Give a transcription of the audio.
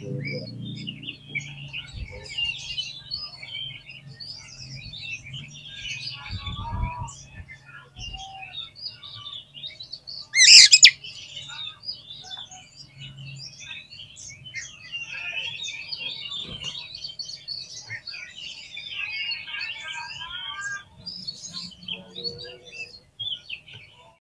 behavior